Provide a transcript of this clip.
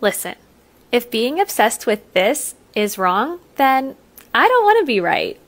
Listen, if being obsessed with this is wrong, then I don't want to be right.